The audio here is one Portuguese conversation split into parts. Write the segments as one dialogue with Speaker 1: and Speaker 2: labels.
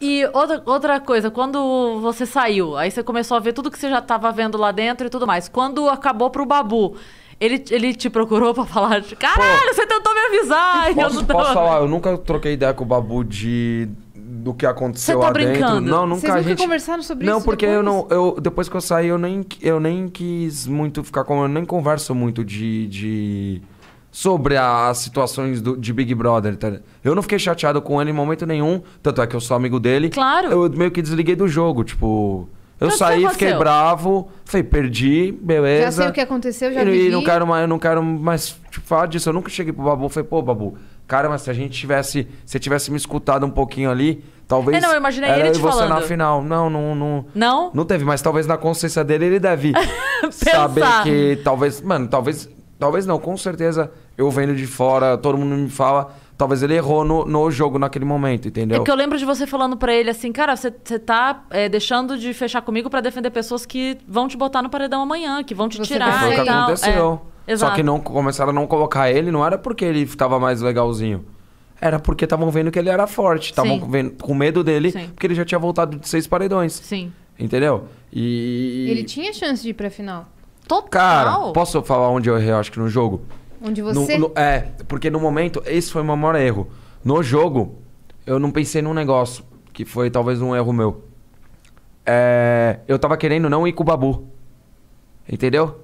Speaker 1: E outra, outra coisa, quando você saiu, aí você começou a ver tudo que você já tava vendo lá dentro e tudo mais. Quando acabou pro Babu, ele, ele te procurou pra falar, de, caralho, você tentou me avisar. e eu
Speaker 2: Posso,
Speaker 1: não
Speaker 2: posso falar, eu nunca troquei ideia com o Babu de do que aconteceu
Speaker 1: Você tá
Speaker 2: lá dentro.
Speaker 1: brincando?
Speaker 2: Não, nunca
Speaker 3: Vocês
Speaker 2: a
Speaker 3: nunca
Speaker 2: gente
Speaker 3: conversaram sobre
Speaker 2: Não,
Speaker 3: isso
Speaker 2: porque eu
Speaker 3: depois?
Speaker 2: não eu depois que eu saí eu nem eu nem quis muito ficar com eu nem converso muito de, de sobre as situações do- de Big Brother, tá? Eu não fiquei chateado com ele em momento nenhum, tanto é que eu sou amigo dele.
Speaker 1: Claro.
Speaker 2: Eu meio que desliguei do jogo, tipo, eu
Speaker 1: Mas o que
Speaker 2: saí, fiquei bravo, falei, perdi, beleza.
Speaker 3: Já sei o que aconteceu, já
Speaker 2: E,
Speaker 3: vivi.
Speaker 2: e não quero mais, eu não quero mais tipo, falar disso. Eu nunca cheguei pro Babu e falei, pô, Babu, cara, mas se a gente tivesse. Se tivesse me escutado um pouquinho ali, talvez.
Speaker 1: É, não, eu imaginei ele te
Speaker 2: você na
Speaker 1: falando.
Speaker 2: final. Não, não, não.
Speaker 1: Não?
Speaker 2: Não teve, mas talvez na consciência dele ele deve saber que talvez. Mano, talvez. Talvez não, com certeza eu vendo de fora, todo mundo me fala. Talvez ele errou no, no jogo naquele momento,
Speaker 1: É
Speaker 2: entendeu?
Speaker 1: porque eu lembro de você falando pra ele assim, cara, você você tá é, deixando de fechar comigo pra defender pessoas que vão te botar no paredão amanhã, que vão te
Speaker 3: Você
Speaker 1: tirar
Speaker 2: Foi o
Speaker 1: e
Speaker 2: que aconteceu.
Speaker 1: É.
Speaker 2: Só que não começaram a não colocar ele, não era porque ele tava mais legalzinho. Era porque estavam vendo que ele era forte. Estavam com medo dele,
Speaker 1: Sim.
Speaker 2: porque ele já tinha voltado de seis paredões.
Speaker 1: Sim.
Speaker 2: Entendeu? E.
Speaker 3: Ele tinha chance de ir pra final.
Speaker 1: Total.
Speaker 2: Cara, posso falar onde eu errei, acho que no jogo?
Speaker 3: Onde
Speaker 2: No-
Speaker 3: você...
Speaker 2: no- é, porque no momento, esse foi o meu maior erro. No jogo, eu não pensei num negócio, que foi talvez um erro meu. É, eu tava querendo não ir com o Babu. Entendeu?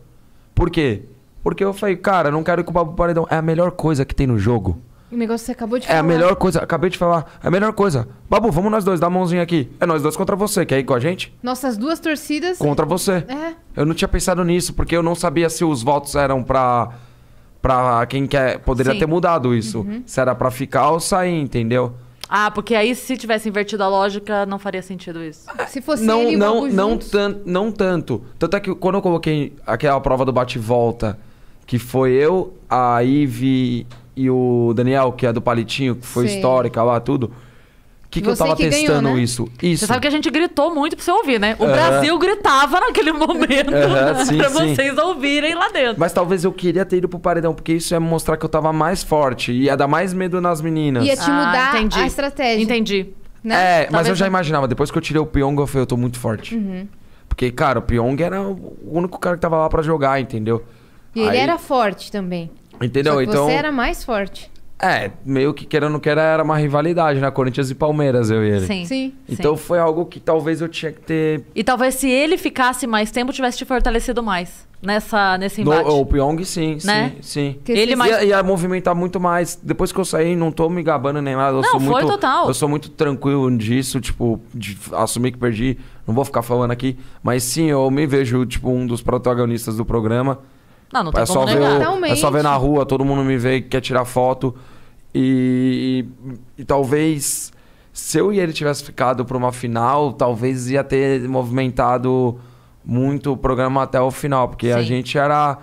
Speaker 2: Por quê? Porque eu falei, cara, não quero ir com o Babu paredão. É a melhor coisa que tem no jogo.
Speaker 3: O negócio que você acabou de
Speaker 2: É
Speaker 3: falar.
Speaker 2: a melhor coisa, acabei de falar, é a melhor coisa. Babu, vamos nós dois, dá a mãozinha aqui. É nós dois contra você, quer ir com a gente?
Speaker 3: Nossas duas torcidas...
Speaker 2: Contra você.
Speaker 3: É.
Speaker 2: Eu não tinha pensado nisso, porque eu não sabia se os votos eram pra, pra quem quer. Poderia
Speaker 1: Sim.
Speaker 2: ter mudado isso.
Speaker 3: Uhum.
Speaker 2: Se era pra ficar ou sair, entendeu?
Speaker 1: Ah, porque aí se tivesse invertido a lógica, não faria sentido isso.
Speaker 3: Se fosse
Speaker 2: não,
Speaker 3: ele o
Speaker 2: não, não, tan não tanto. Tanto é que quando eu coloquei aquela prova do bate-volta, que foi eu, a Ive e o Daniel, que é do Palitinho, que foi
Speaker 3: Sei.
Speaker 2: histórica lá, tudo. O que, que eu
Speaker 3: Você
Speaker 2: tava
Speaker 3: que ganhou,
Speaker 2: testando
Speaker 3: né?
Speaker 2: isso? Isso.
Speaker 1: Você sabe que a gente gritou muito pra você ouvir, né? O
Speaker 2: Aham.
Speaker 1: Brasil gritava naquele momento
Speaker 2: Aham, sim,
Speaker 1: pra
Speaker 2: sim.
Speaker 1: vocês ouvirem lá dentro.
Speaker 2: Mas talvez eu queria ter ido pro paredão, porque isso ia mostrar que eu tava mais forte. Ia dar mais medo nas meninas.
Speaker 3: Ia te
Speaker 1: Ah,
Speaker 3: mudar
Speaker 1: entendi.
Speaker 3: a estratégia.
Speaker 1: Entendi.
Speaker 3: Né?
Speaker 2: É, mas
Speaker 1: Talvez
Speaker 2: eu já
Speaker 1: não.
Speaker 2: imaginava. Depois que eu tirei o Pyong, eu falei, eu tô muito forte.
Speaker 3: Uhum.
Speaker 2: Porque, cara, o Pyong era o único cara que tava lá pra jogar, entendeu?
Speaker 3: E ele
Speaker 2: Aí-
Speaker 3: era forte também.
Speaker 2: Entendeu?
Speaker 3: Só que
Speaker 2: então.
Speaker 3: você era mais forte.
Speaker 2: É, meio que querendo ou não queira, era uma rivalidade, né? Corinthians e Palmeiras, eu e ele.
Speaker 1: Sim.
Speaker 3: Sim.
Speaker 2: Então foi algo que talvez eu tinha que ter.
Speaker 1: E talvez se ele ficasse mais tempo, tivesse te fortalecido mais nessa, nesse
Speaker 2: No,
Speaker 1: embate.
Speaker 2: o Pyong, sim,
Speaker 1: Né?
Speaker 2: sim, sim.
Speaker 1: Ele mais-
Speaker 2: Ia, ia movimentar muito mais. Depois que eu saí, não tô me gabando nem nada. Eu
Speaker 1: Não,
Speaker 2: sou
Speaker 1: foi
Speaker 2: muito,
Speaker 1: total.
Speaker 2: Eu sou muito tranquilo disso, tipo, de assumir que perdi. Não vou ficar falando aqui. Mas sim, eu me vejo, tipo, um dos protagonistas do programa.
Speaker 1: Não, não tem
Speaker 2: é,
Speaker 1: como
Speaker 2: só ver
Speaker 1: negar.
Speaker 2: o-
Speaker 3: Totalmente.
Speaker 2: é só ver na rua, todo mundo me vê, quer tirar foto. E, e, e talvez, se eu e ele tivesse ficado pra uma final, talvez ia ter movimentado muito o programa até o final. Porque a
Speaker 1: Sim.
Speaker 2: gente era.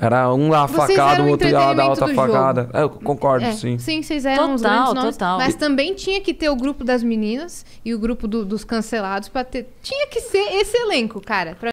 Speaker 2: Era um lá
Speaker 3: Vocês
Speaker 2: facado,
Speaker 3: eram o
Speaker 2: outro ia lá dar
Speaker 3: entretenimento
Speaker 2: outra
Speaker 3: do jogo.
Speaker 2: facada. É, eu concordo,
Speaker 3: É,
Speaker 2: sim.
Speaker 3: Sim, vocês eram os
Speaker 1: Total,
Speaker 3: grandes nomes.
Speaker 1: total.
Speaker 3: Mas também tinha que ter o grupo das meninas e o grupo do- dos cancelados pra ter. Tinha que ser esse elenco, cara. Pra